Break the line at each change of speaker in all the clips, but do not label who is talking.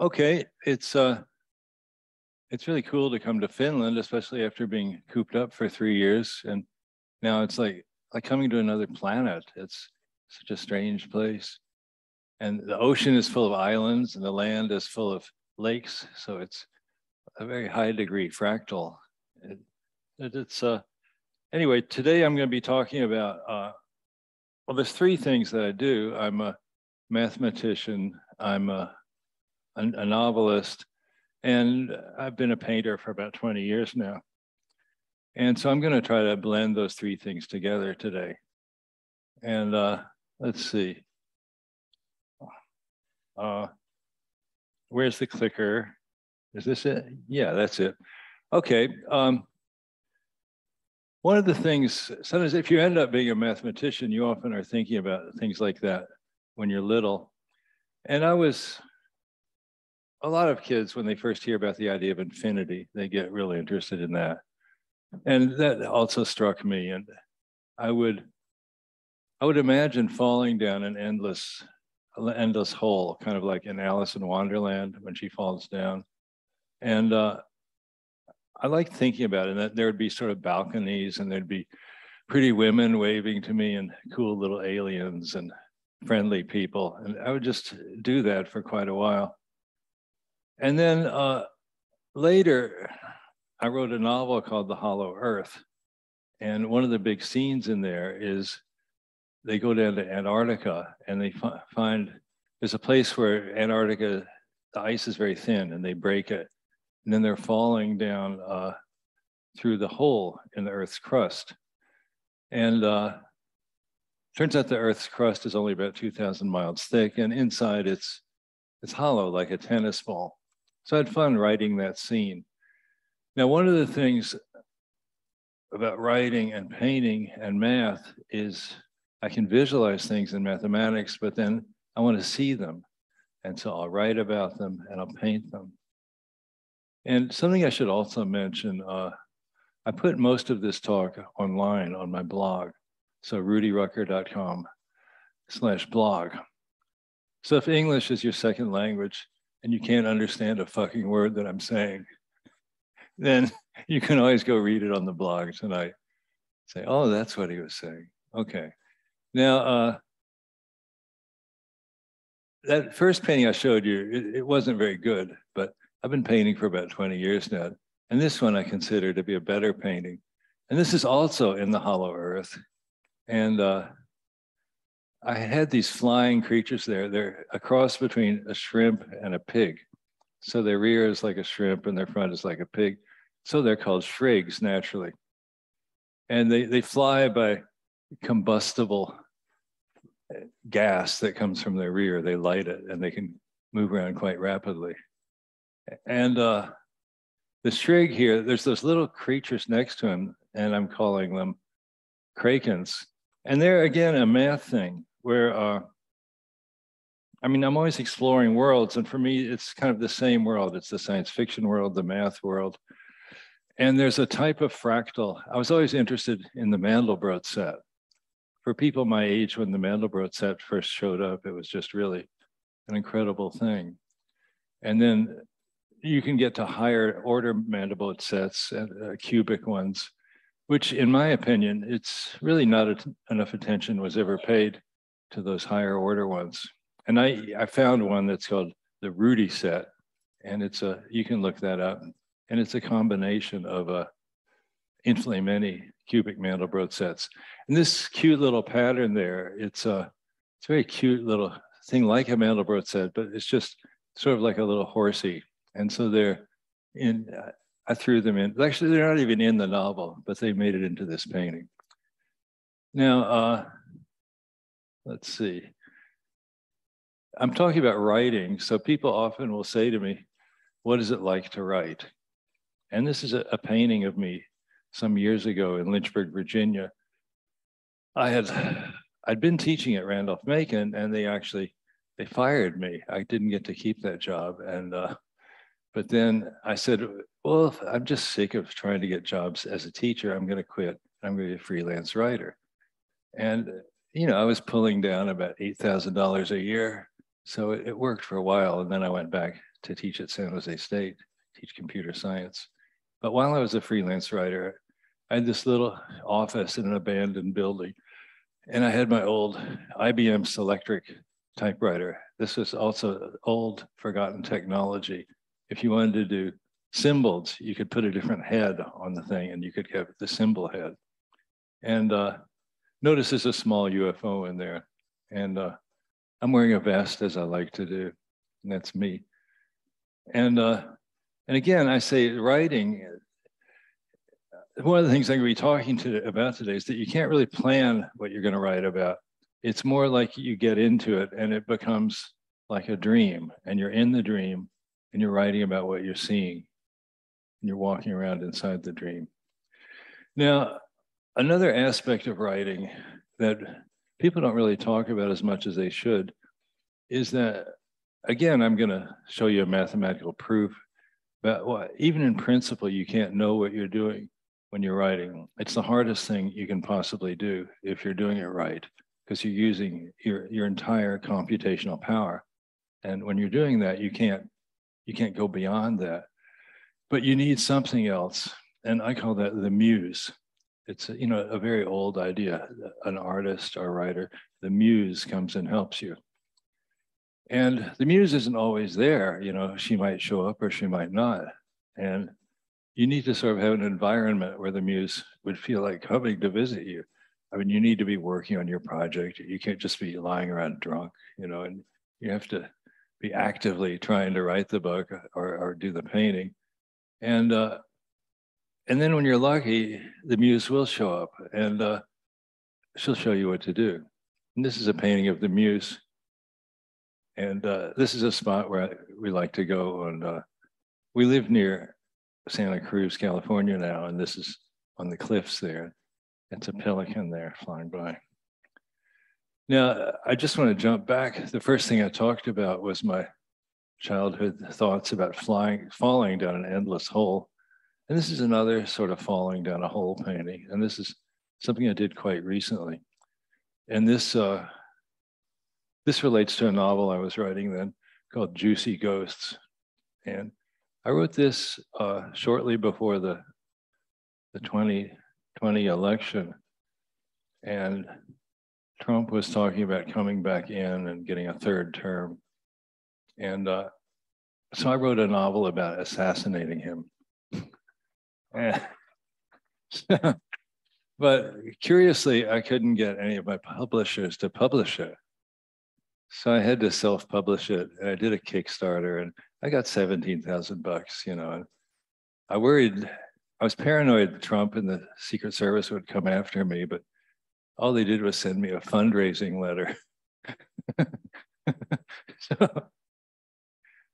Okay, it's uh, it's really cool to come to Finland, especially after being cooped up for three years, and now it's like like coming to another planet. It's such a strange place, and the ocean is full of islands, and the land is full of lakes. So it's a very high degree fractal. It, it, it's uh, anyway. Today I'm going to be talking about uh, well, there's three things that I do. I'm a mathematician. I'm a a, a novelist, and I've been a painter for about 20 years now. And so I'm going to try to blend those three things together today. And uh, let's see. Uh, where's the clicker? Is this it? Yeah, that's it. Okay. Um, one of the things, sometimes if you end up being a mathematician, you often are thinking about things like that when you're little. And I was a lot of kids, when they first hear about the idea of infinity, they get really interested in that. And that also struck me. And I would, I would imagine falling down an endless, endless hole, kind of like in Alice in Wonderland when she falls down. And uh, I like thinking about it. And that there would be sort of balconies, and there'd be pretty women waving to me, and cool little aliens, and friendly people. And I would just do that for quite a while. And then uh, later, I wrote a novel called The Hollow Earth. And one of the big scenes in there is they go down to Antarctica and they find there's a place where Antarctica, the ice is very thin and they break it. And then they're falling down uh, through the hole in the Earth's crust. And uh, turns out the Earth's crust is only about 2,000 miles thick, and inside it's it's hollow like a tennis ball. So I had fun writing that scene. Now, one of the things about writing and painting and math is I can visualize things in mathematics, but then I want to see them. And so I'll write about them and I'll paint them. And something I should also mention, uh, I put most of this talk online on my blog. So rudyrucker.com slash blog. So if English is your second language, and you can't understand a fucking word that I'm saying, then you can always go read it on the blog tonight. Say, oh, that's what he was saying. Okay. Now, uh, that first painting I showed you, it, it, wasn't very good, but I've been painting for about 20 years now. And this one I consider to be a better painting. And this is also in the hollow earth. And uh, I had these flying creatures there. They're a cross between a shrimp and a pig. So their rear is like a shrimp and their front is like a pig. So they're called shrigs naturally. And they, they fly by combustible gas that comes from their rear. They light it and they can move around quite rapidly. And uh, the shrig here, there's those little creatures next to him, and I'm calling them krakens. And they're again a math thing where uh, I mean, I'm always exploring worlds, and for me, it's kind of the same world. It's the science fiction world, the math world. And there's a type of fractal. I was always interested in the Mandelbrot set. For people my age, when the Mandelbrot set first showed up, it was just really an incredible thing. And then you can get to higher order Mandelbrot sets, uh, cubic ones, which, in my opinion, it's really not enough attention was ever paid to those higher order ones. And I, I found one that's called the Rudy set. And it's a, you can look that up. And it's a combination of a infinitely many cubic Mandelbrot sets. And this cute little pattern there, it's a, it's a very cute little thing like a Mandelbrot set, but it's just sort of like a little horsey. And so they're in, uh, I threw them in. Actually, they're not even in the novel, but they made it into this painting. Now, uh, let's see. I'm talking about writing. So people often will say to me, What is it like to write? And this is a, a painting of me some years ago in Lynchburg, Virginia. I had I'd been teaching at Randolph Macon, and they actually they fired me. I didn't get to keep that job, and uh, but then I said, well, I'm just sick of trying to get jobs as a teacher. I'm going to quit. I'm going to be a freelance writer. And you know, I was pulling down about $8,000 a year. So it, it worked for a while. And then I went back to teach at San Jose State, teach computer science. But while I was a freelance writer, I had this little office in an abandoned building. And I had my old IBM Selectric typewriter. This was also old, forgotten technology. If you wanted to do symbols, you could put a different head on the thing and you could have the symbol head. And uh, notice there's a small UFO in there. And uh, I'm wearing a vest as I like to do. And that's me. And, uh, and again, I say writing, one of the things I'm going to be talking to about today is that you can't really plan what you're going to write about. It's more like you get into it and it becomes like a dream, and you're in the dream and you're writing about what you're seeing and you're walking around inside the dream. Now, another aspect of writing that people don't really talk about as much as they should is that, again, I'm going to show you a mathematical proof but what, even in principle, you can't know what you're doing when you're writing. It's the hardest thing you can possibly do if you're doing it right, because you're using your, your entire computational power. And when you're doing that, you can't you can't go beyond that. But you need something else. And I call that the muse. It's you know a very old idea. An artist or writer, the muse comes and helps you. And the muse isn't always there, you know, she might show up or she might not. And you need to sort of have an environment where the muse would feel like coming to visit you. I mean, you need to be working on your project. You can't just be lying around drunk, you know, and you have to be actively trying to write the book or, or do the painting. And uh, and then when you're lucky, the muse will show up and uh, she'll show you what to do. And this is a painting of the muse and uh, this is a spot where we like to go. And uh, we live near Santa Cruz, California now, and this is on the cliffs there. It's a pelican there flying by. Now, I just want to jump back. The first thing I talked about was my childhood thoughts about flying, falling down an endless hole. And this is another sort of falling down a hole painting. And this is something I did quite recently. And this uh, this relates to a novel I was writing then called Juicy Ghosts. And I wrote this uh, shortly before the, the 2020 election. And Trump was talking about coming back in and getting a third term. And uh, so I wrote a novel about assassinating him. but curiously, I couldn't get any of my publishers to publish it. So I had to self-publish it, and I did a Kickstarter, and I got seventeen thousand bucks. You know, and I worried, I was paranoid Trump and the Secret Service would come after me, but all they did was send me a fundraising letter. so,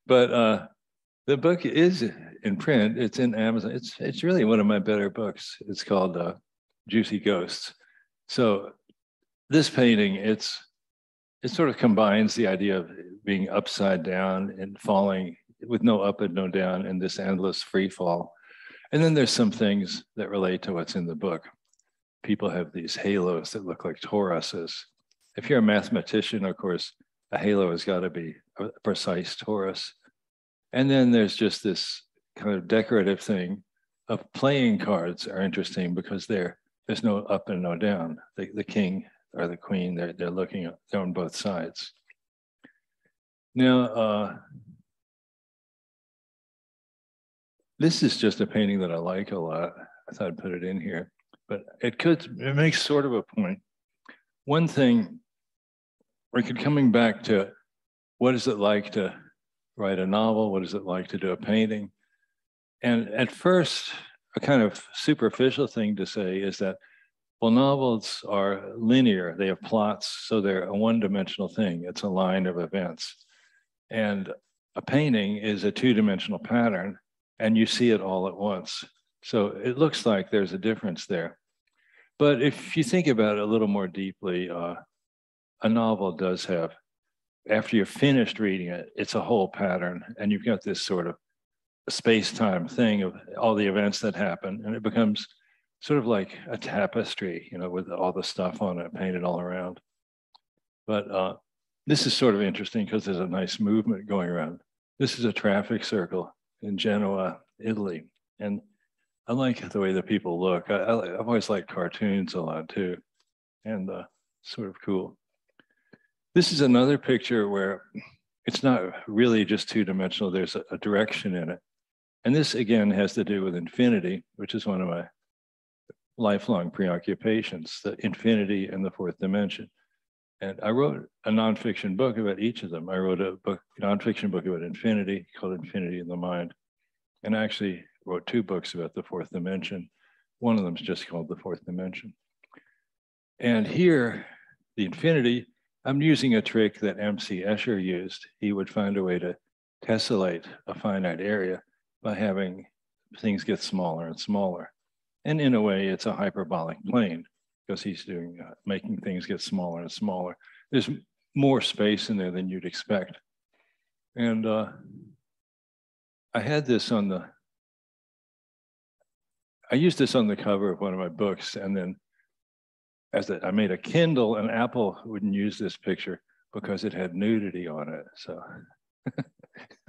but uh, the book is in print. It's in Amazon. It's it's really one of my better books. It's called uh, Juicy Ghosts. So this painting, it's it sort of combines the idea of being upside down and falling with no up and no down in this endless free fall. And then there's some things that relate to what's in the book. People have these halos that look like toruses. If you're a mathematician, of course, a halo has got to be a precise torus. And then there's just this kind of decorative thing of playing cards are interesting because they're there's no up and no down. The, the king or the queen, they're, they're looking they're on both sides. Now, uh, this is just a painting that I like a lot. I thought I'd put it in here, but it could, it makes sort of a point. One thing, we could coming back to what is it like to write a novel? What is it like to do a painting? And at first, a kind of superficial thing to say is that well, novels are linear, they have plots, so they're a one dimensional thing. It's a line of events. And a painting is a two dimensional pattern, and you see it all at once. So it looks like there's a difference there. But if you think about it a little more deeply, uh, a novel does have, after you're finished reading it, it's a whole pattern, and you've got this sort of space time thing of all the events that happen, and it becomes sort of like a tapestry, you know, with all the stuff on it painted all around. But uh, this is sort of interesting because there's a nice movement going around. This is a traffic circle in Genoa, Italy. And I like the way the people look. I, have always liked cartoons a lot too, and uh, sort of cool. This is another picture where it's not really just two dimensional, there's a, a direction in it. And this again has to do with infinity, which is one of my lifelong preoccupations, the infinity and the fourth dimension. And I wrote a nonfiction book about each of them. I wrote a book, nonfiction book about infinity called Infinity and the Mind. And I actually wrote two books about the fourth dimension. One of them is just called The Fourth Dimension. And here, the infinity, I'm using a trick that M.C. Escher used. He would find a way to tessellate a finite area by having things get smaller and smaller. And in a way, it's a hyperbolic plane because he's doing uh, making things get smaller and smaller. There's more space in there than you'd expect. And uh, I had this on the, I used this on the cover of one of my books, and then as the, I made a Kindle, and Apple wouldn't use this picture because it had nudity on it. So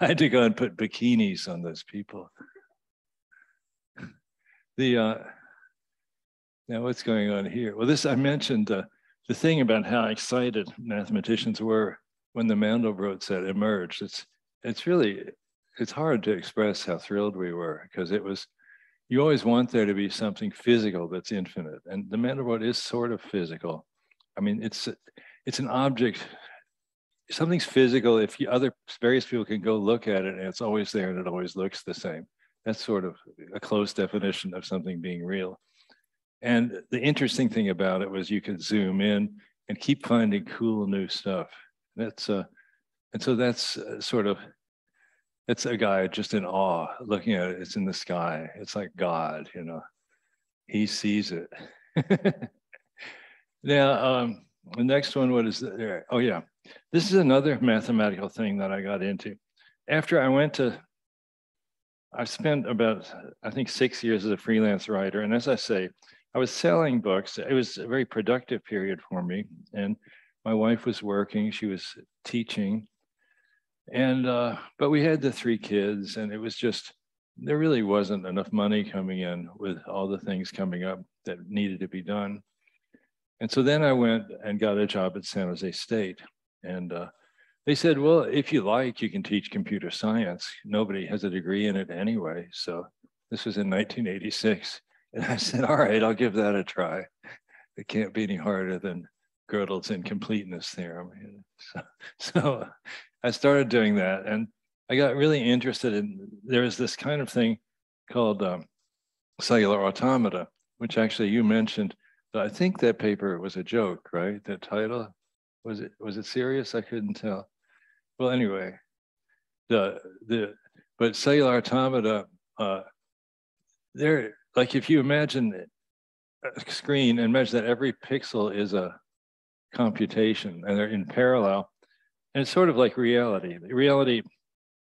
I had to go and put bikinis on those people. The uh, now what's going on here? Well, this I mentioned uh, the thing about how excited mathematicians were when the Mandelbrot set emerged. It's it's really it's hard to express how thrilled we were because it was you always want there to be something physical that's infinite, and the Mandelbrot is sort of physical. I mean, it's it's an object. Something's physical if you, other various people can go look at it and it's always there and it always looks the same. That's sort of a close definition of something being real. And the interesting thing about it was you could zoom in and keep finding cool new stuff. That's uh, and so that's uh, sort of it's a guy just in awe looking at it. It's in the sky. It's like God, you know. He sees it. now, um, the next one, what is there? Oh yeah, this is another mathematical thing that I got into. After I went to I've spent about, I think, six years as a freelance writer. And as I say, I was selling books. It was a very productive period for me. And my wife was working, she was teaching. And, uh, but we had the three kids, and it was just, there really wasn't enough money coming in with all the things coming up that needed to be done. And so then I went and got a job at San Jose State. And uh, they said, well, if you like, you can teach computer science. Nobody has a degree in it anyway. So this was in 1986. And I said, all right, I'll give that a try. It can't be any harder than Gödel's incompleteness theorem. So, so I started doing that. And I got really interested in, there was this kind of thing called um, cellular automata, which actually you mentioned. I think that paper was a joke, right? That title was it was it serious? I couldn't tell. Well, anyway, the the but cellular automata, uh, they're like if you imagine a screen and imagine that every pixel is a computation and they're in parallel, and it's sort of like reality. Reality,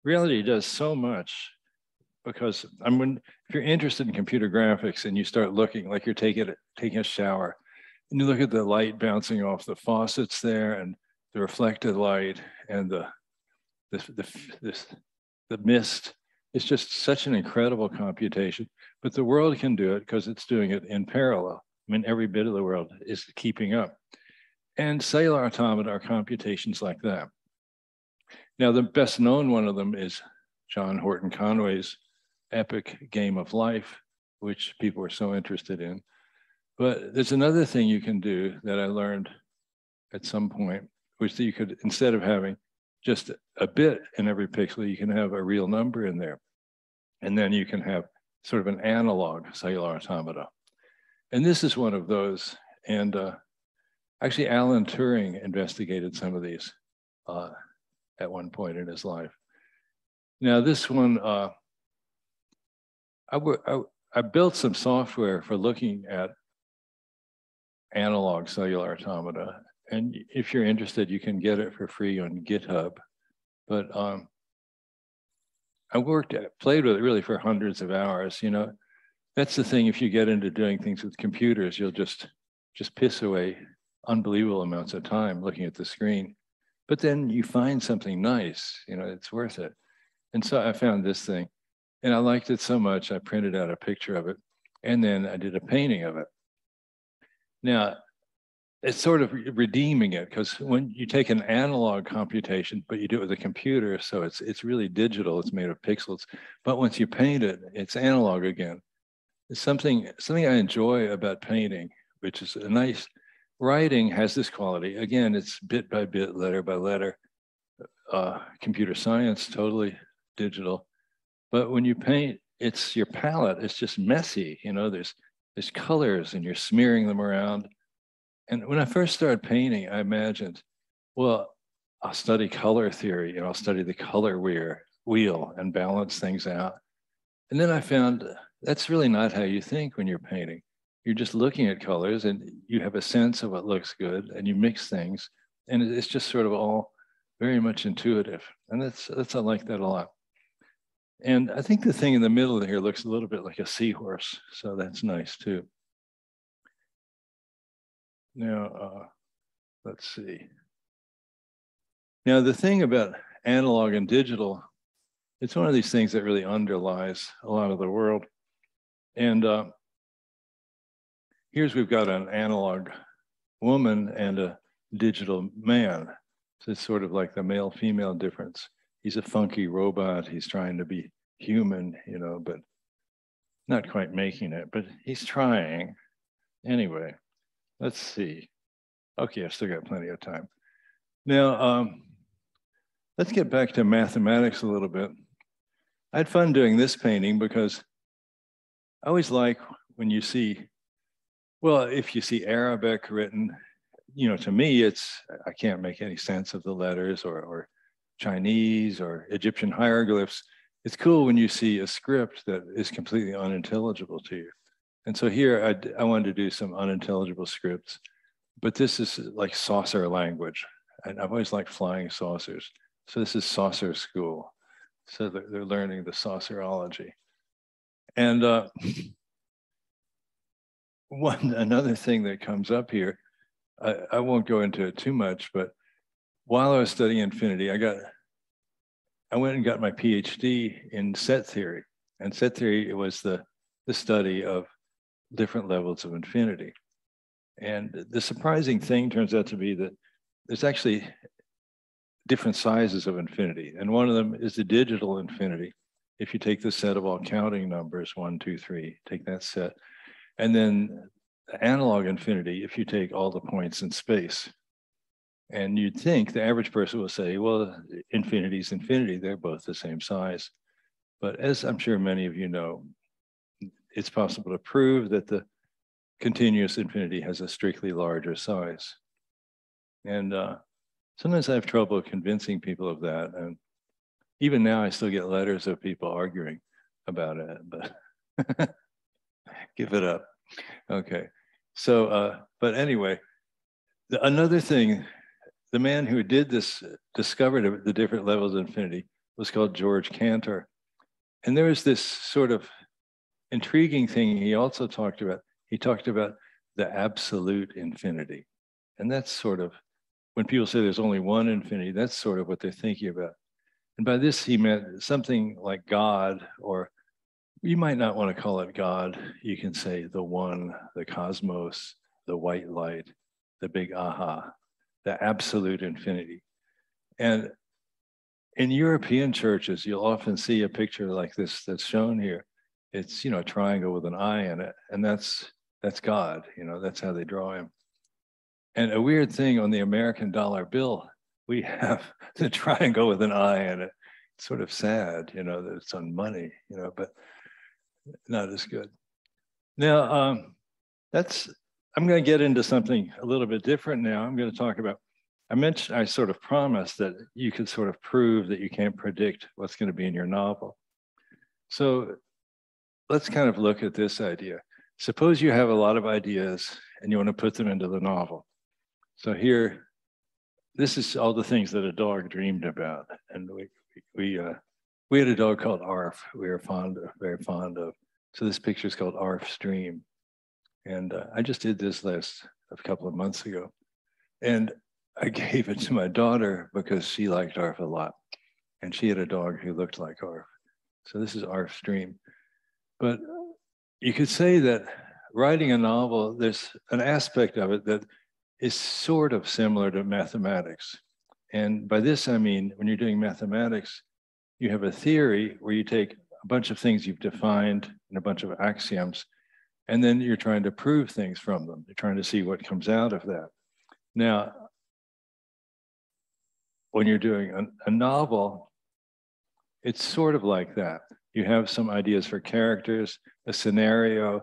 reality does so much because I'm when if you're interested in computer graphics and you start looking like you're taking taking a shower, and you look at the light bouncing off the faucets there and the reflected light and the the, this, the mist It's just such an incredible computation, but the world can do it because it's doing it in parallel. I mean, every bit of the world is keeping up. And cellular automata are computations like that. Now, the best known one of them is John Horton Conway's epic Game of Life, which people are so interested in. But there's another thing you can do that I learned at some point, which you could, instead of having just a bit in every pixel, you can have a real number in there. And then you can have sort of an analog cellular automata. And this is one of those. And uh, actually, Alan Turing investigated some of these uh, at one point in his life. Now, this one, uh, I, I, I built some software for looking at analog cellular automata and if you're interested, you can get it for free on GitHub. But um, I worked at, played with it really for hundreds of hours. You know, that's the thing. If you get into doing things with computers, you'll just just piss away unbelievable amounts of time looking at the screen. But then you find something nice, you know, it's worth it. And so I found this thing and I liked it so much, I printed out a picture of it and then I did a painting of it. Now, it's sort of redeeming it because when you take an analog computation, but you do it with a computer, so it's it's really digital. It's made of pixels. But once you paint it, it's analog again. It's something something I enjoy about painting, which is a nice writing has this quality. Again, it's bit by bit, letter by letter. Uh, computer science, totally digital. But when you paint, it's your palette. It's just messy. You know, there's there's colors, and you're smearing them around and when I first started painting, I imagined, well, I'll study color theory and I'll study the color wheel and balance things out. And then I found that's really not how you think when you're painting. You're just looking at colors and you have a sense of what looks good and you mix things. And it's just sort of all very much intuitive. And that's, that's I like that a lot. And I think the thing in the middle here looks a little bit like a seahorse. So that's nice too. Now, uh, let's see. Now, the thing about analog and digital, it's one of these things that really underlies a lot of the world. And uh, here's we've got an analog woman and a digital man. So it's sort of like the male female difference. He's a funky robot. He's trying to be human, you know, but not quite making it, but he's trying anyway. Let's see. Okay, I've still got plenty of time. Now, um, let's get back to mathematics a little bit. I had fun doing this painting because I always like when you see, well, if you see Arabic written, you know, to me, it's, I can't make any sense of the letters or, or Chinese or Egyptian hieroglyphs. It's cool when you see a script that is completely unintelligible to you. And so here I, I wanted to do some unintelligible scripts, but this is like saucer language. And I've always liked flying saucers. So this is saucer school. So they're, they're learning the saucerology. And uh, one another thing that comes up here, I, I won't go into it too much, but while I was studying infinity, I got I went and got my PhD in set theory. And set theory it was the, the study of different levels of infinity. And the surprising thing turns out to be that there's actually different sizes of infinity. And one of them is the digital infinity. If you take the set of all counting numbers, one, two, three, take that set. And then analog infinity, if you take all the points in space. And you'd think the average person will say, well, infinity is infinity. They're both the same size. But as I'm sure many of you know, it's possible to prove that the continuous infinity has a strictly larger size. And uh, sometimes I have trouble convincing people of that. And even now, I still get letters of people arguing about it, but give it up. Okay. So, uh, but anyway, the, another thing, the man who did this discovered the different levels of infinity was called George Cantor. And there was this sort of intriguing thing he also talked about, he talked about the absolute infinity. And that's sort of, when people say there's only one infinity, that's sort of what they're thinking about. And by this, he meant something like God, or you might not want to call it God. You can say the one, the cosmos, the white light, the big aha, the absolute infinity. And in European churches, you'll often see a picture like this that's shown here it's you know a triangle with an eye in it and that's that's god you know that's how they draw him and a weird thing on the american dollar bill we have the triangle with an eye in it it's sort of sad you know that it's on money you know but not as good now um, that's i'm going to get into something a little bit different now i'm going to talk about i mentioned i sort of promised that you could sort of prove that you can't predict what's going to be in your novel so let's kind of look at this idea. Suppose you have a lot of ideas and you want to put them into the novel. So here, this is all the things that a dog dreamed about. And we, we, uh, we had a dog called Arf. We were fond of, very fond of. So this picture is called Arf Stream, And uh, I just did this list a couple of months ago. And I gave it to my daughter because she liked Arf a lot. And she had a dog who looked like Arf. So this is Arf Stream, But you could say that writing a novel, there's an aspect of it that is sort of similar to mathematics. And by this, I mean, when you're doing mathematics, you have a theory where you take a bunch of things you've defined and a bunch of axioms, and then you're trying to prove things from them. You're trying to see what comes out of that. Now, when you're doing a, a novel, it's sort of like that. You have some ideas for characters, a scenario,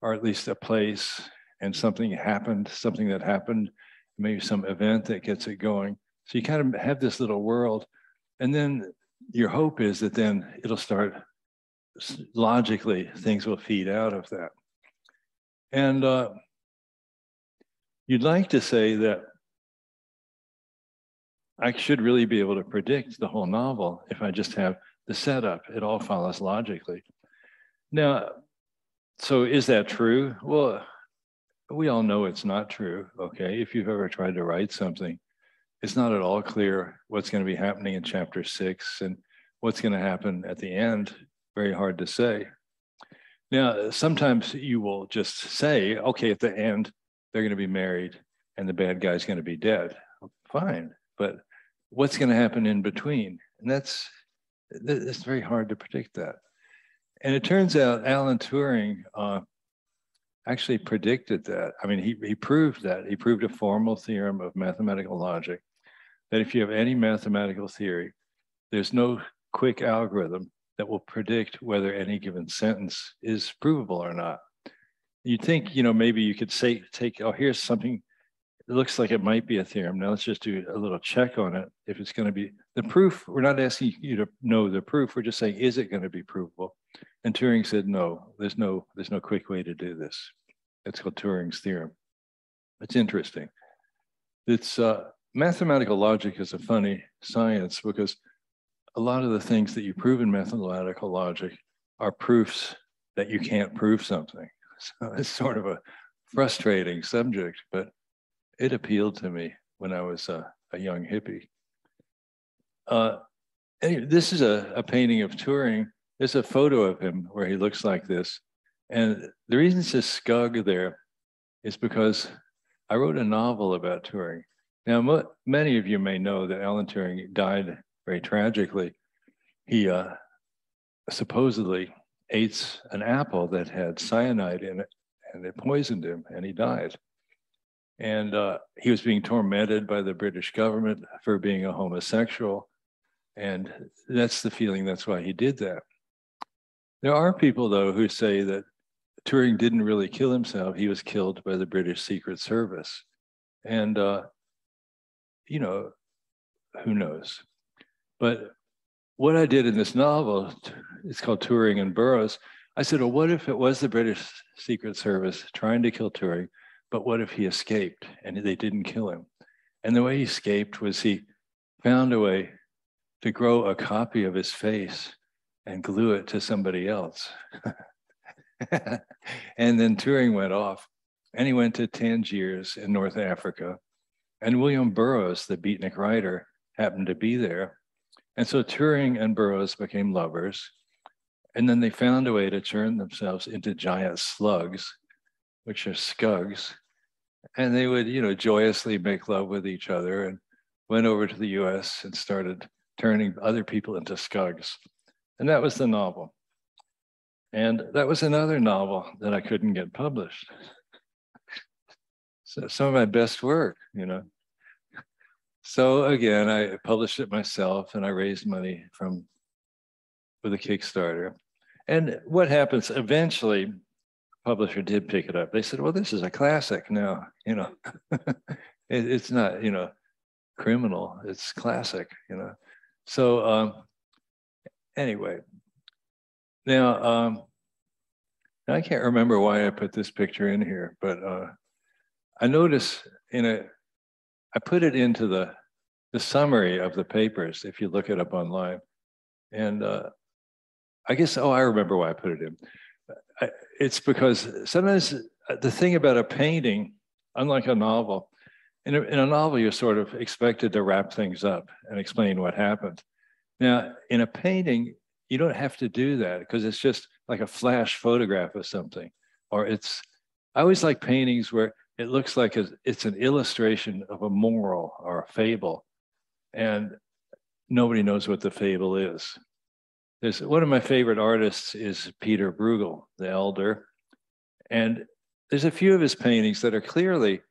or at least a place, and something happened, something that happened, maybe some event that gets it going. So you kind of have this little world. And then your hope is that then it'll start logically, things will feed out of that. And uh, you'd like to say that I should really be able to predict the whole novel if I just have the setup. It all follows logically. Now, so is that true? Well, we all know it's not true, okay? If you've ever tried to write something, it's not at all clear what's going to be happening in chapter six and what's going to happen at the end. Very hard to say. Now, sometimes you will just say, okay, at the end, they're going to be married and the bad guy's going to be dead. Fine. But what's going to happen in between? And that's, it's very hard to predict that. And it turns out Alan Turing uh, actually predicted that. I mean, he, he proved that. He proved a formal theorem of mathematical logic that if you have any mathematical theory, there's no quick algorithm that will predict whether any given sentence is provable or not. You think, you know, maybe you could say, take, oh, here's something it looks like it might be a theorem. Now let's just do a little check on it. If it's going to be the proof, we're not asking you to know the proof. We're just saying, is it going to be provable? And Turing said, no, there's no, there's no quick way to do this. It's called Turing's theorem. It's interesting. It's uh, mathematical logic is a funny science because a lot of the things that you prove in mathematical logic are proofs that you can't prove something. So it's sort of a frustrating subject, but it appealed to me when I was a, a young hippie. Uh, this is a, a painting of Turing. There's a photo of him where he looks like this. And the reason it says Skug there is because I wrote a novel about Turing. Now, many of you may know that Alan Turing died very tragically. He uh, supposedly ate an apple that had cyanide in it and it poisoned him and he died. And uh, he was being tormented by the British government for being a homosexual. And that's the feeling, that's why he did that. There are people, though, who say that Turing didn't really kill himself. He was killed by the British Secret Service. And, uh, you know, who knows? But what I did in this novel, it's called Turing and Burroughs. I said, well, what if it was the British Secret Service trying to kill Turing, but what if he escaped and they didn't kill him? And the way he escaped was he found a way to grow a copy of his face and glue it to somebody else. and then Turing went off and he went to Tangiers in North Africa. And William Burroughs, the beatnik writer, happened to be there. And so Turing and Burroughs became lovers. And then they found a way to turn themselves into giant slugs which are skugs, and they would, you know, joyously make love with each other and went over to the US and started turning other people into skugs. And that was the novel. And that was another novel that I couldn't get published. So some of my best work, you know. So again, I published it myself and I raised money from with a Kickstarter. And what happens eventually, publisher did pick it up. They said, well, this is a classic now, you know. it, it's not, you know, criminal, it's classic, you know. So um, anyway, now um, I can't remember why I put this picture in here, but uh, I notice in a, I put it into the, the summary of the papers, if you look it up online. And uh, I guess, oh, I remember why I put it in it's because sometimes uh, the thing about a painting, unlike a novel, in a, in a novel, you're sort of expected to wrap things up and explain what happened. Now, in a painting, you don't have to do that because it's just like a flash photograph of something, or it's. I always like paintings where it looks like it's an illustration of a moral or a fable, and nobody knows what the fable is. There's one of my favorite artists is Peter Bruegel, the elder, and there's a few of his paintings that are clearly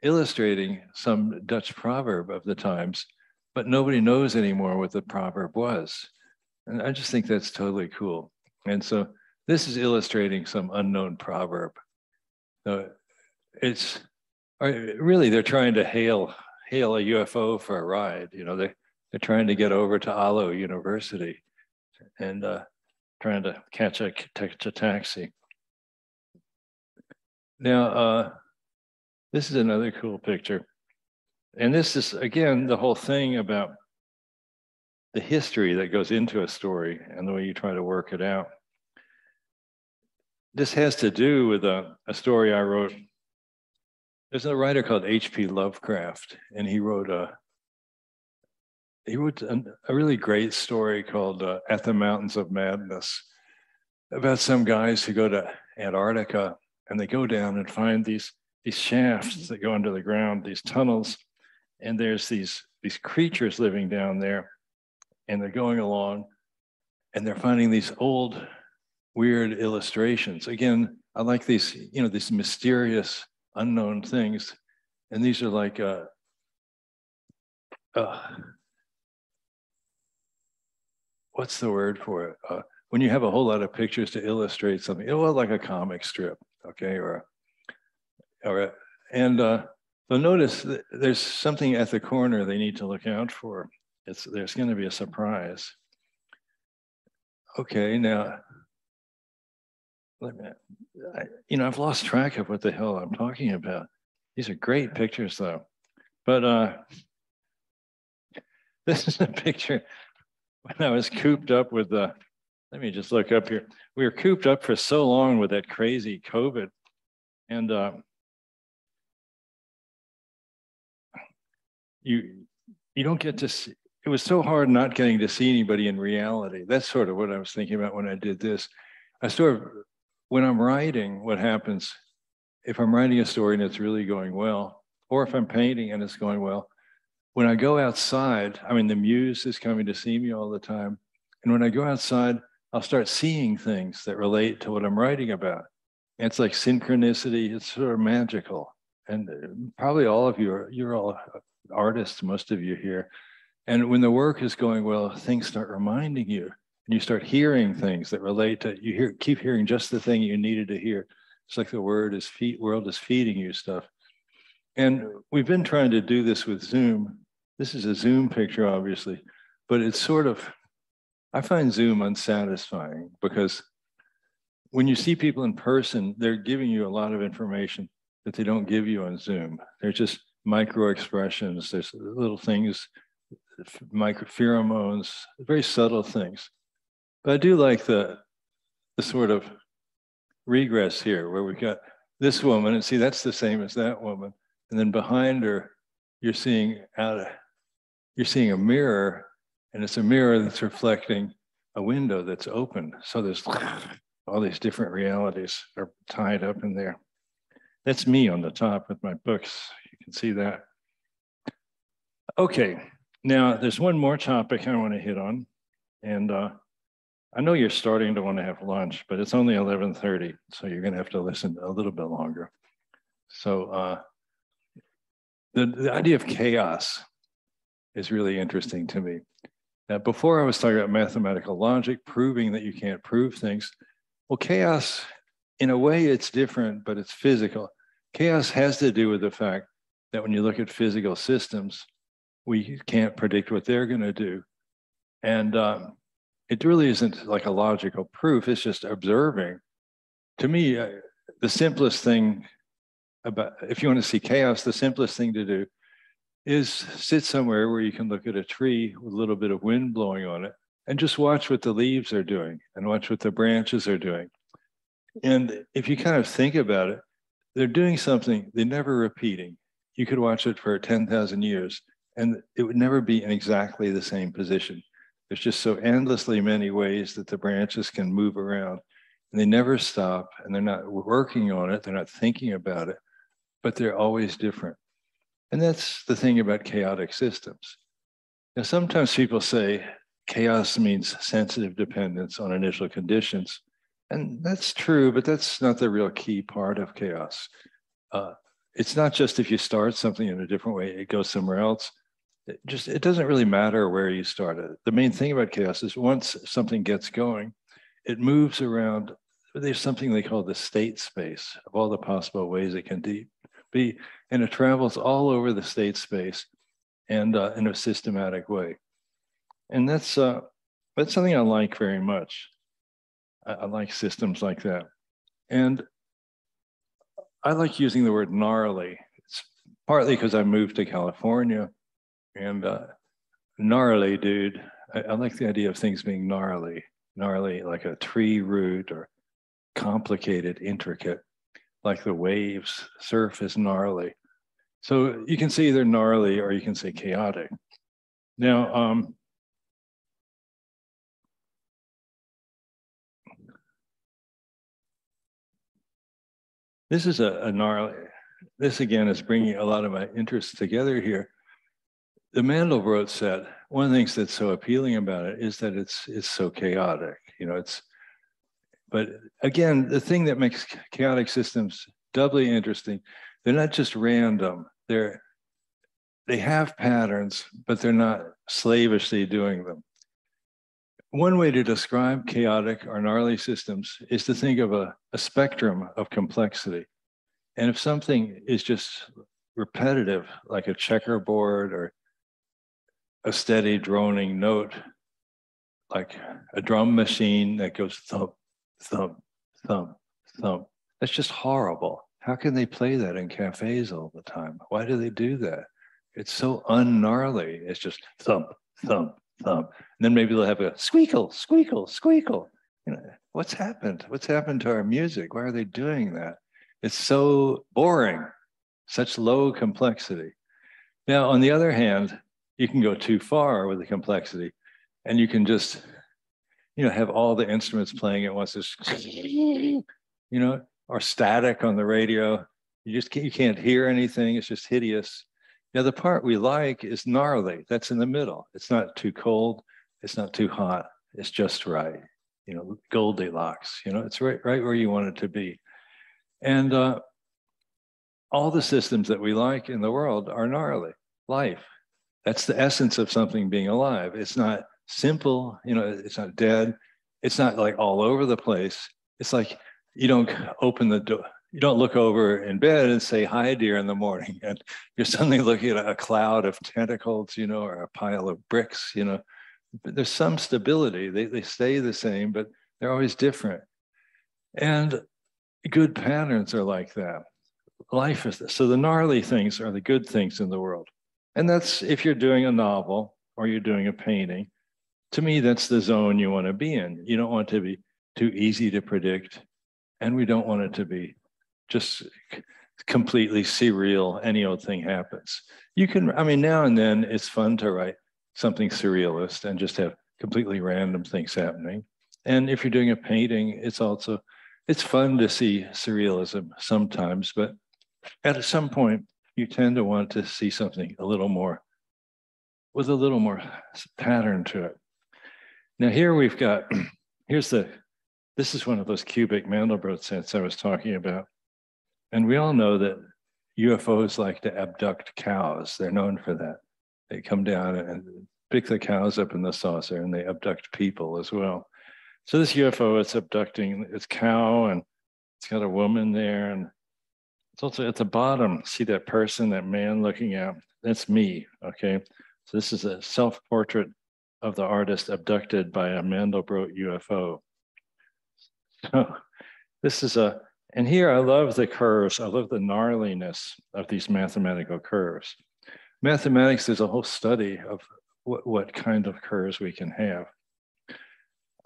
illustrating some Dutch proverb of the times, but nobody knows anymore what the proverb was. And I just think that's totally cool. And so this is illustrating some unknown proverb. So it's really they're trying to hail hail a UFO for a ride. You know, they they're trying to get over to Aalto University and uh, trying to catch a, catch a taxi. Now, uh, this is another cool picture. And this is, again, the whole thing about the history that goes into a story and the way you try to work it out. This has to do with a, a story I wrote. There's a writer called H.P. Lovecraft, and he wrote a he wrote a, a really great story called uh, "At the Mountains of Madness" about some guys who go to Antarctica and they go down and find these these shafts that go under the ground, these tunnels, and there's these these creatures living down there, and they're going along, and they're finding these old, weird illustrations. Again, I like these, you know, these mysterious, unknown things, and these are like. Uh, uh, what's the word for it? Uh, when you have a whole lot of pictures to illustrate something, it well, like a comic strip, okay, or or and uh, so notice there's something at the corner they need to look out for. It's there's going to be a surprise. Okay, now I, you know, I've lost track of what the hell I'm talking about. These are great pictures, though. But uh, this is a picture when I was cooped up with the. Let me just look up here. We were cooped up for so long with that crazy COVID, and uh, you you don't get to see. It was so hard not getting to see anybody in reality. That's sort of what I was thinking about when I did this. I sort of when I'm writing, what happens if I'm writing a story and it's really going well, or if I'm painting and it's going well, when I go outside, I mean, the muse is coming to see me all the time. And when I go outside, I'll start seeing things that relate to what I'm writing about. And it's like synchronicity, it's sort of magical. And uh, probably all of you are, you're all artists, most of you here. And when the work is going well, things start reminding you, and you start hearing things that relate to you. Hear, keep hearing just the thing you needed to hear. It's like the word is feed, world is feeding you stuff. And we've been trying to do this with Zoom. This is a Zoom picture, obviously, but it's sort of. I find Zoom unsatisfying because when you see people in person, they're giving you a lot of information that they don't give you on Zoom. They're just micro expressions, there's little things, micro pheromones, very subtle things. But I do like the, the sort of regress here where we've got this woman, and see, that's the same as that woman. And then behind her, you're seeing out, you're seeing a mirror, and it's a mirror that's reflecting a window that's open. So there's all these different realities are tied up in there. That's me on the top with my books You can see that. Okay, now there's one more topic I want to hit on. And uh, I know you're starting to want to have lunch, but it's only 11.30, so you're going to have to listen a little bit longer. So uh, the, the idea of chaos is really interesting to me. Now, before I was talking about mathematical logic, proving that you can't prove things. Well, chaos, in a way, it's different, but it's physical. Chaos has to do with the fact that when you look at physical systems, we can't predict what they're going to do. And um, it really isn't like a logical proof, it's just observing. To me, uh, the simplest thing about, if you want to see chaos, the simplest thing to do is sit somewhere where you can look at a tree with a little bit of wind blowing on it and just watch what the leaves are doing and watch what the branches are doing. And if you kind of think about it, they're doing something, they're never repeating you could watch it for 10,000 years and it would never be in exactly the same position. There's just so endlessly many ways that the branches can move around and they never stop and they're not working on it, they're not thinking about it, but they're always different. And that's the thing about chaotic systems. Now, sometimes people say chaos means sensitive dependence on initial conditions. And that's true, but that's not the real key part of chaos. Uh, it's not just if you start something in a different way, it goes somewhere else. It just it doesn't really matter where you started. The main thing about chaos is once something gets going, it moves around. There's something they call the state space of all the possible ways it can be, and it travels all over the state space and uh, in a systematic way. And that's uh, that's something I like very much. I, I like systems like that, and I like using the word gnarly. It's partly because I moved to California, and uh, gnarly, dude. I, I like the idea of things being gnarly, gnarly like a tree root or complicated, intricate, like the waves. Surf is gnarly. So you can say either gnarly or you can say chaotic. Now, um, this is a, a gnarly, this again is bringing a lot of my interests together here. The Mandelbrot set, one of the things that's so appealing about it is that it's, it's so chaotic. You know, it's, but again, the thing that makes chaotic systems doubly interesting they're not just random. They're they have patterns, but they're not slavishly doing them. One way to describe chaotic or gnarly systems is to think of a, a spectrum of complexity. And if something is just repetitive, like a checkerboard or a steady droning note, like a drum machine that goes thump, thump, thump, thump, that's just horrible. How can they play that in cafes all the time? Why do they do that? It's so ungnarly. It's just thump, thump, thump. And then maybe they'll have a squeakle, squeakle, squeakle. You know, what's happened? What's happened to our music? Why are they doing that? It's so boring, such low complexity. Now, on the other hand, you can go too far with the complexity and you can just, you know, have all the instruments playing at once. you know, or static on the radio. You just can't, you can't hear anything. It's just hideous. Now the part we like is gnarly. That's in the middle. It's not too cold. It's not too hot. It's just right. You know, Goldilocks. You know, it's right right where you want it to be. And uh, all the systems that we like in the world are gnarly. Life. That's the essence of something being alive. It's not simple. You know, it's not dead. It's not like all over the place. It's like you don't open the door you don't look over in bed and say hi dear in the morning and you're suddenly looking at a cloud of tentacles you know or a pile of bricks you know but there's some stability they, they stay the same but they're always different and good patterns are like that life is this. so the gnarly things are the good things in the world and that's if you're doing a novel or you're doing a painting to me that's the zone you want to be in. You don't want to be too easy to predict and we don't want it to be just completely surreal any old thing happens. You can i mean now and then it's fun to write something surrealist and just have completely random things happening. And if you're doing a painting it's also it's fun to see surrealism sometimes but at some point you tend to want to see something a little more with a little more pattern to it now here we've got here's the this is one of those cubic Mandelbrot sets I was talking about. And we all know that UFOs like to abduct cows. They're known for that. They come down and pick the cows up in the saucer and they abduct people as well. So this UFO is abducting its cow and it's got a woman there and it's also at the bottom. See that person, that man looking out? That's me. Okay. So this is a self-portrait of the artist abducted by a Mandelbrot UFO. So this is a, and here I love the curves. I love the gnarliness of these mathematical curves. Mathematics is a whole study of what, what kind of curves we can have.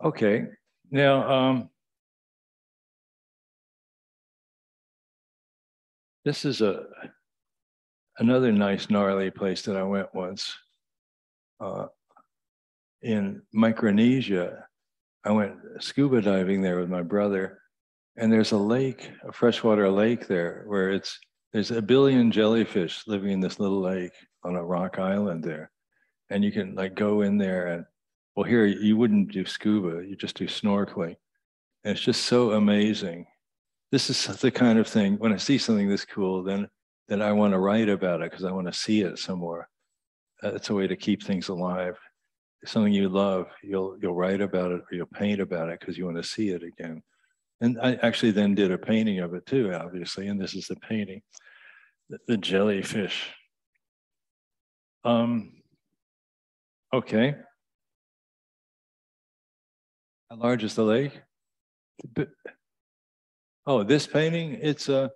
Okay, now, um, this is a, another nice gnarly place that I went once uh, in Micronesia. I went scuba diving there with my brother, and there's a lake, a freshwater lake there, where it's there's a billion jellyfish living in this little lake on a rock island there, and you can like go in there and well, here you wouldn't do scuba, you just do snorkeling, and it's just so amazing. This is the kind of thing when I see something this cool, then then I want to write about it because I want to see it somewhere. Uh, it's a way to keep things alive. If something you love, you'll you'll write about it or you'll paint about it because you want to see it again. And I actually then did a painting of it too, obviously. And this is the painting, the, the jellyfish. Um, okay. How large is the lake? Oh, this painting, it's a, uh,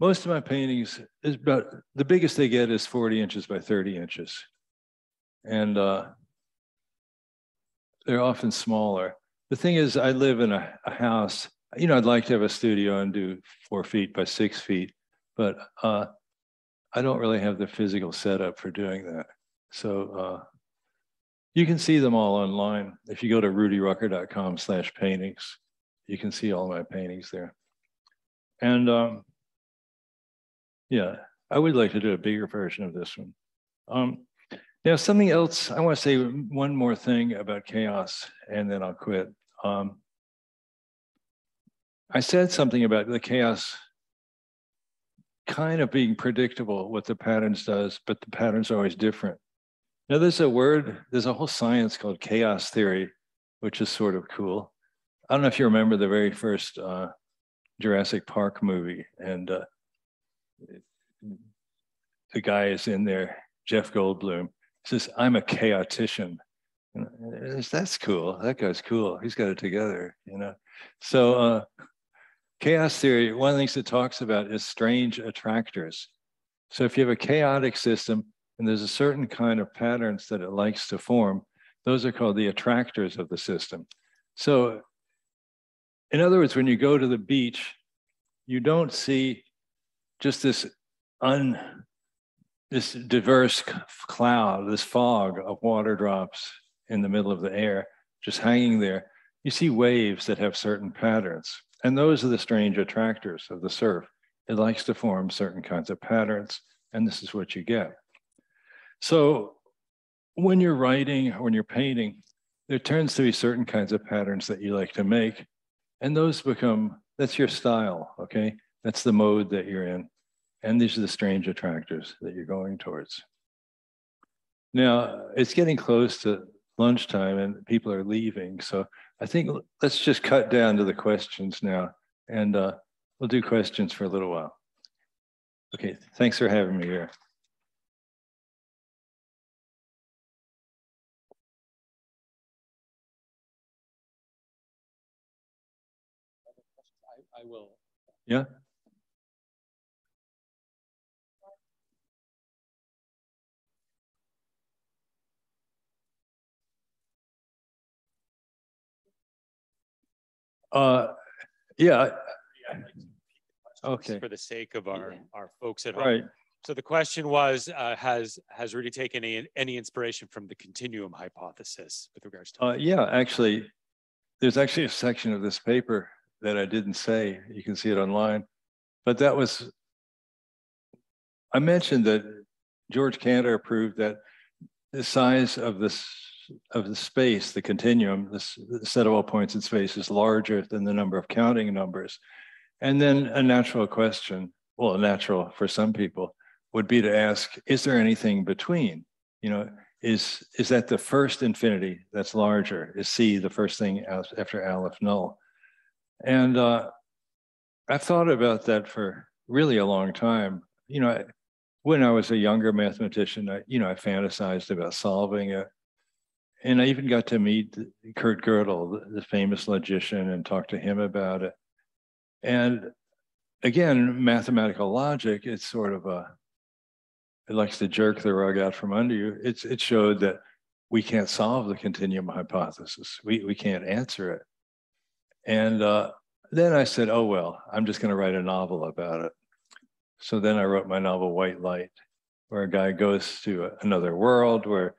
most of my paintings is about, the biggest they get is 40 inches by 30 inches. And uh, they're often smaller. The thing is, I live in a, a, house, you know, I'd like to have a studio and do four feet by six feet, but uh, I don't really have the physical setup for doing that. So uh, you can see them all online. If you go to rudyrucker.com slash paintings, you can see all my paintings there. And um, yeah, I would like to do a bigger version of this one. Um, now, something else, I want to say one more thing about chaos, and then I'll quit. Um, I said something about the chaos kind of being predictable, what the patterns does, but the patterns are always different. Now, there's a word, there's a whole science called chaos theory, which is sort of cool. I don't know if you remember the very first uh, Jurassic Park movie, and uh, the guy is in there, Jeff Goldblum, says, I'm a chaotician. That's cool. That guy's cool. He's got it together, you know. So uh, chaos theory, one of the things it talks about is strange attractors. So if you have a chaotic system and there's a certain kind of patterns that it likes to form, those are called the attractors of the system. So in other words, when you go to the beach, you don't see just this un this diverse cloud, this fog of water drops in the middle of the air, just hanging there. You see waves that have certain patterns. And those are the strange attractors of the surf. It likes to form certain kinds of patterns, and this is what you get. So when you're writing, when you're painting, there tends to be certain kinds of patterns that you like to make, and those become, that's your style, okay? That's the mode that you're in. And these are the strange attractors that you're going towards. Now, it's getting close to lunchtime and people are leaving. So I think let's just cut down to the questions now and uh, we'll do questions for a little while. Okay, thanks for having me here.
I, I will.
Yeah. Uh, yeah. Okay.
For the sake of our, our folks at home.
Right.
So the question was, uh, has, has Rudy taken any, any inspiration from the continuum hypothesis with regards to?
Uh, yeah, actually, there's actually a section of this paper that I didn't say. You can see it online. But that was, I mentioned that George Cantor proved that the size of this of the space, the continuum, this the set of all points in space is larger than the number of counting numbers. And then a natural question, well, natural for some people, would be to ask, is there anything between? You know, is is that the first infinity that's larger? Is C the first thing after Aleph null? And uh, I've thought about that for really a long time. You know, when I was a younger mathematician, I, you know, I fantasized about solving it and I even got to meet Kurt Gödel, the famous logician, and talk to him about it. And again, mathematical logic, it's sort of a, it likes to jerk the rug out from under you. It's, it showed that we can't solve the continuum hypothesis. We, we can't answer it. And uh, then I said, oh, well, I'm just going to write a novel about it. So then I wrote my novel, White Light. where a guy goes to another world where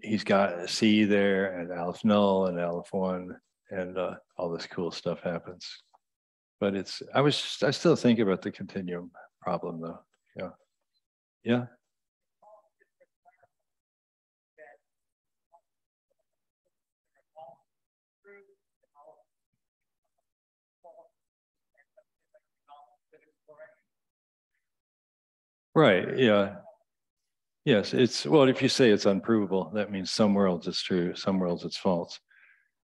he's got a C there and Aleph null and Aleph one and uh, all this cool stuff happens. But it's, I was, I still think about the continuum problem though. Yeah. Yeah. Right. Yeah. Yes. It's well, if you say it's unprovable, that means some worlds it's true, some worlds it's false.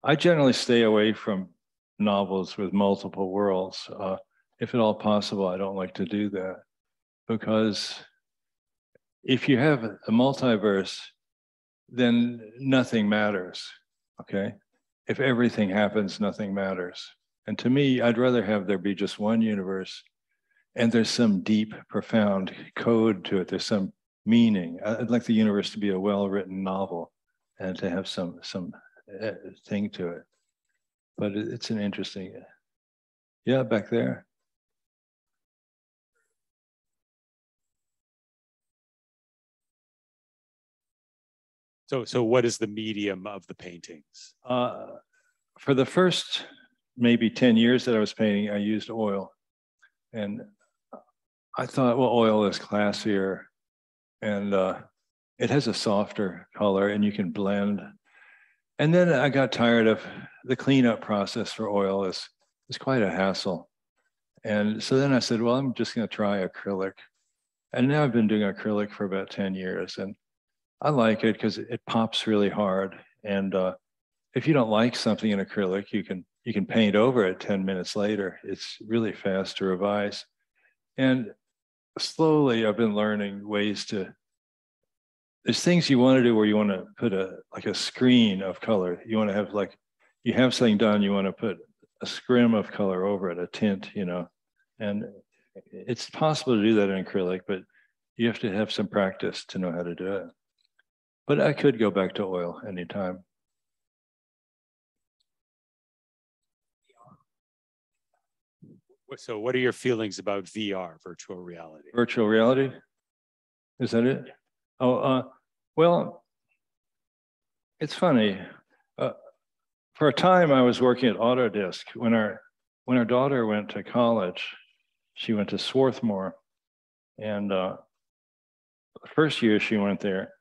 I generally stay away from novels with multiple worlds. Uh, if at all possible, I don't like to do that because if you have a multiverse, then nothing matters. Okay. If everything happens, nothing matters. And to me, I'd rather have there be just one universe and there's some deep, profound code to it. There's some meaning. I'd like the universe to be a well-written novel and to have some some uh, thing to it. But it's an interesting, yeah, back there.
So, so what is the medium of the paintings?
Uh, for the first maybe 10 years that I was painting, I used oil. And I thought, well, oil is classier and uh, it has a softer color and you can blend. And then I got tired of the cleanup process for oil is, is quite a hassle. And so then I said, well, I'm just going to try acrylic. And now I've been doing acrylic for about 10 years. And I like it because it pops really hard. And uh, if you don't like something in acrylic, you can you can paint over it 10 minutes later. It's really fast to revise. And slowly I've been learning ways to there's things you want to do where you want to put a like a screen of color. You want to have like you have something done, you want to put a scrim of color over it, a tint, you know. And it's possible to do that in acrylic, but you have to have some practice to know how to do it. But I could go back to oil anytime.
So, what are your feelings about VR, virtual reality?
Virtual reality? Is that it? Yeah. Oh, uh, well, it's funny. Uh, for a time, I was working at Autodesk when our when our daughter went to college. She went to Swarthmore, and uh, the first year she went there,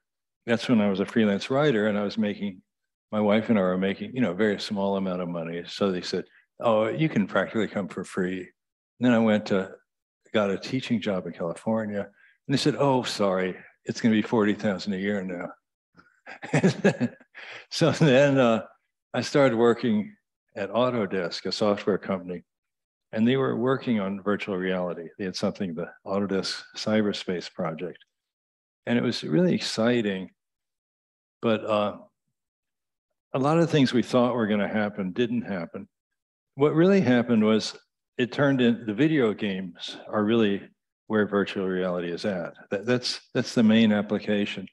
that's when I was a freelance writer, and I was making. My wife and I were making, you know, a very small amount of money. So they said, "Oh, you can practically come for free." And then I went to, got a teaching job in California. And they said, oh, sorry, it's going to be 40,000 a year now. so then uh, I started working at Autodesk, a software company, and they were working on virtual reality. They had something, the Autodesk Cyberspace Project. And it was really exciting. But uh, a lot of things we thought were going to happen didn't happen. What really happened was it turned in the video games are really where virtual reality is at. That, that's that's the main application,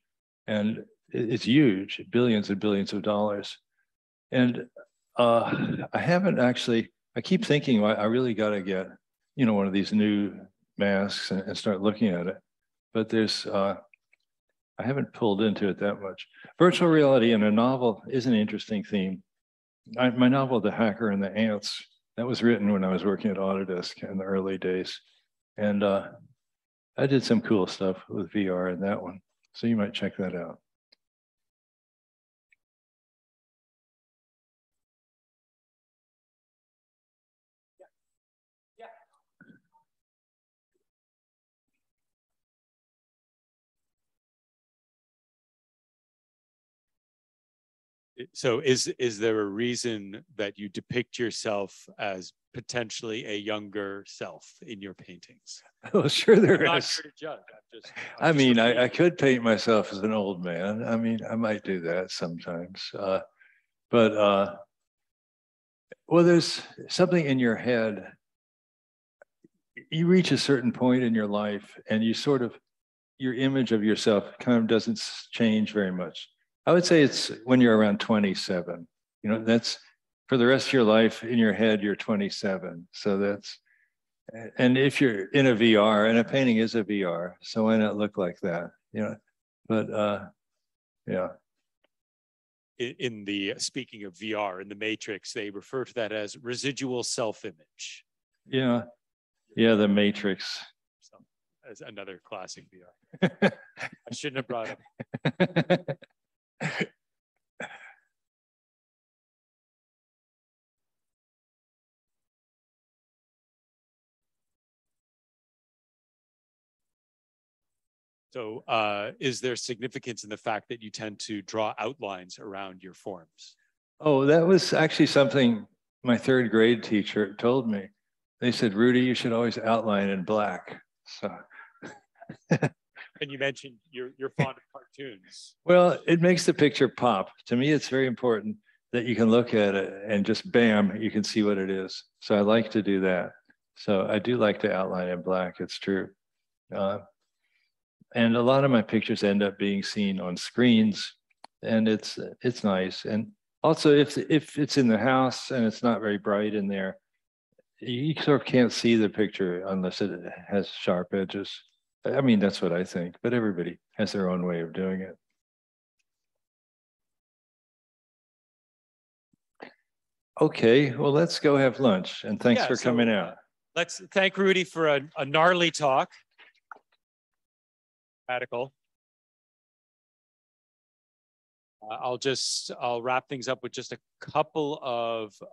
and it's huge, billions and billions of dollars. And uh, I haven't actually. I keep thinking well, I really got to get you know one of these new masks and, and start looking at it. But there's uh, I haven't pulled into it that much. Virtual reality in a novel is an interesting theme. I, my novel, The Hacker and the Ants, that was written when I was working at Autodesk in the early days. And uh, I did some cool stuff with VR in that one. So you might check that out.
So is is there a reason that you depict yourself as potentially a younger self in your paintings?
Well, sure there I'm is. Just, i mean, I, I, could paint myself as an old man. I mean, I might do that sometimes. Uh, but uh, well, there's something in your head. You reach a certain point in your life, and you sort of your image of yourself kind of doesn't change very much I would say it's when you're around 27. You know, that's for the rest of your life in your head, you're 27. So that's And if you're in a VR, and a painting is a VR, so why not look like that? You know, but uh, yeah,
in, in the speaking of VR in the Matrix, they refer to that as residual self-image.
yeah, yeah, the Matrix.
So as another classic VR. I shouldn't have brought it. So uh, is there significance in the fact that you tend to draw outlines around your forms?
Oh, that was actually something my third grade teacher told me. They said, Rudy, you should always outline in black. So,
And you mentioned you're, you're fond of cartoons.
well, it makes the picture pop. To me, it's very important that you can look at it and just bam, you can see what it is. So I like to do that. So I do like to outline in black. It's true. Uh, and a lot of my pictures end up being seen on screens, and it's it's nice. And also, if if it's in the house and it's not very bright in there, you sort of can't see the picture unless it has sharp edges. I mean, that's what I think, but everybody has their own way of doing it. Okay, well, let's go have lunch and thanks
Yeah,
for
so,
coming out.
Let's thank Rudy for a, a gnarly talk. Radical. Uh, I'll just, I'll wrap things up with just a couple of